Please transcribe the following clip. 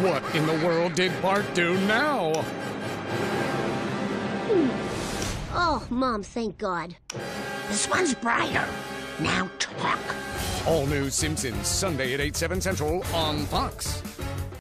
What in the world did Bart do now? Oh, Mom, thank God. This one's brighter. Now talk. All new Simpsons, Sunday at 8, 7 central on Fox.